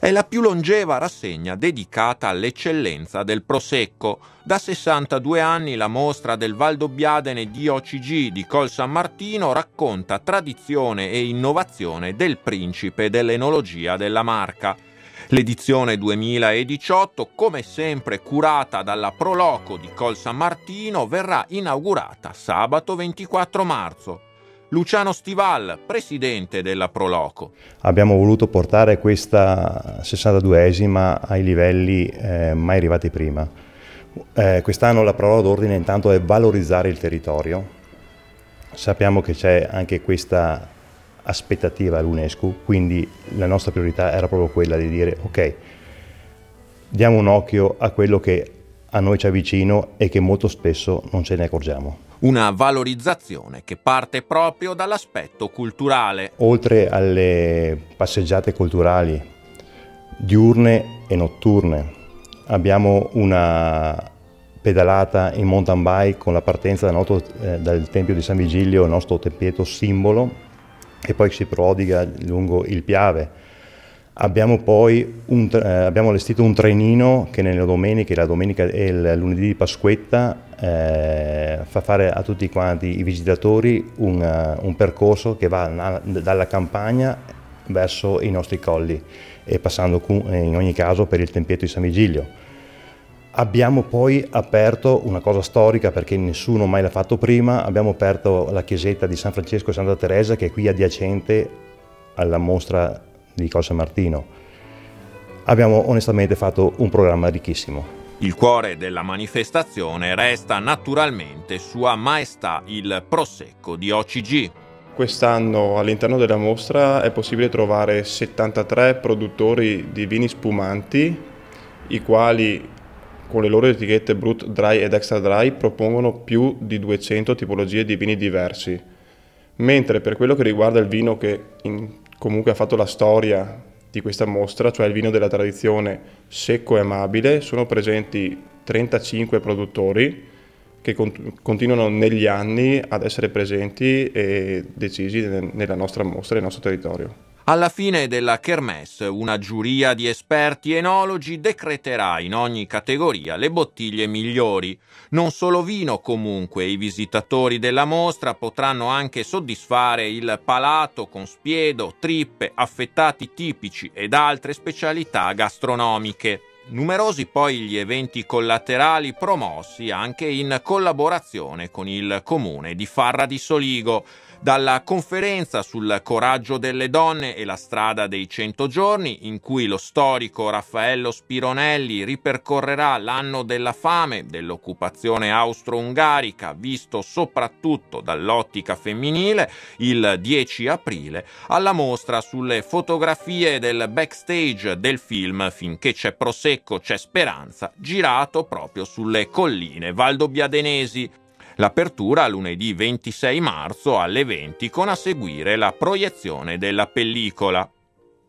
È la più longeva rassegna dedicata all'eccellenza del Prosecco. Da 62 anni la mostra del Valdobbiadene DOCG di Col San Martino racconta tradizione e innovazione del principe dell'enologia della marca. L'edizione 2018, come sempre curata dalla Proloco di Col San Martino, verrà inaugurata sabato 24 marzo. Luciano Stival, presidente della Proloco. Abbiamo voluto portare questa 62esima ai livelli eh, mai arrivati prima. Eh, quest'anno la parola d'ordine intanto è valorizzare il territorio. Sappiamo che c'è anche questa aspettativa all'UNESCO, quindi la nostra priorità era proprio quella di dire ok, diamo un occhio a quello che a noi ci avvicino e che molto spesso non ce ne accorgiamo. Una valorizzazione che parte proprio dall'aspetto culturale. Oltre alle passeggiate culturali diurne e notturne, abbiamo una pedalata in mountain bike con la partenza dal, nostro, eh, dal Tempio di San Vigilio, il nostro tempietto simbolo, e poi si prodiga lungo il Piave. Abbiamo poi un, eh, abbiamo allestito un trenino che nelle domeniche, la domenica e il lunedì di Pasquetta, eh, fa fare a tutti quanti i visitatori un, uh, un percorso che va na, dalla campagna verso i nostri colli e passando in ogni caso per il tempietto di San Vigilio. Abbiamo poi aperto una cosa storica perché nessuno mai l'ha fatto prima, abbiamo aperto la chiesetta di San Francesco e Santa Teresa che è qui adiacente alla mostra di Col San Martino. Abbiamo onestamente fatto un programma ricchissimo. Il cuore della manifestazione resta naturalmente Sua Maestà il Prosecco di OCG. Quest'anno all'interno della mostra è possibile trovare 73 produttori di vini spumanti, i quali con le loro etichette Brut Dry ed Extra Dry propongono più di 200 tipologie di vini diversi, mentre per quello che riguarda il vino che in, comunque ha fatto la storia di questa mostra, cioè il vino della tradizione secco e amabile, sono presenti 35 produttori che continuano negli anni ad essere presenti e decisi nella nostra mostra, nel nostro territorio. Alla fine della Kermesse una giuria di esperti enologi decreterà in ogni categoria le bottiglie migliori. Non solo vino comunque, i visitatori della mostra potranno anche soddisfare il palato con spiedo, trippe, affettati tipici ed altre specialità gastronomiche. Numerosi poi gli eventi collaterali promossi anche in collaborazione con il comune di Farra di Soligo. Dalla conferenza sul coraggio delle donne e la strada dei cento giorni, in cui lo storico Raffaello Spironelli ripercorrerà l'anno della fame dell'occupazione austro-ungarica, visto soprattutto dall'ottica femminile, il 10 aprile, alla mostra sulle fotografie del backstage del film Finché c'è prosecco c'è speranza, girato proprio sulle colline valdobbiadenesi. L'apertura lunedì 26 marzo alle 20 con a seguire la proiezione della pellicola.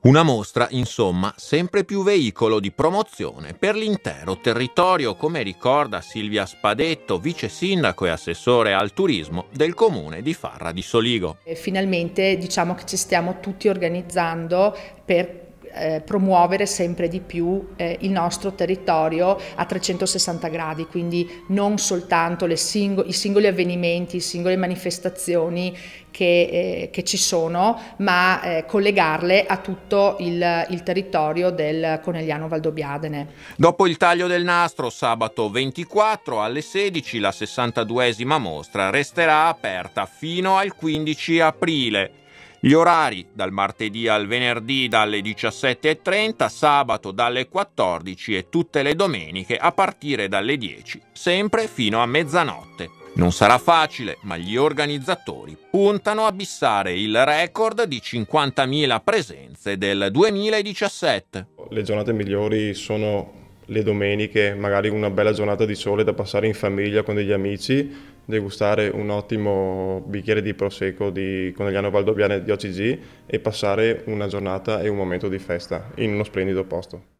Una mostra, insomma, sempre più veicolo di promozione per l'intero territorio, come ricorda Silvia Spadetto, vice sindaco e assessore al turismo del comune di Farra di Soligo. Finalmente diciamo che ci stiamo tutti organizzando per eh, promuovere sempre di più eh, il nostro territorio a 360 gradi, quindi non soltanto singo- i singoli avvenimenti, le singole manifestazioni che, eh, che ci sono, ma eh, collegarle a tutto il, il, territorio del Conegliano Valdobbiadene. Dopo il taglio del nastro, sabato 24 alle 16, la 62esima mostra resterà aperta fino al 15 aprile. Gli orari dal martedì al venerdì dalle 17.30, sabato dalle 14 e tutte le domeniche a partire dalle 10, sempre fino a mezzanotte. Non sarà facile, ma gli organizzatori puntano a bissare il record di 50.000 presenze del 2017. Le giornate migliori sono le domeniche, magari una bella giornata di sole da passare in famiglia con degli amici, degustare un ottimo bicchiere di prosecco di Conegliano Valdobbiane di OCG e passare una giornata e un momento di festa in uno splendido posto.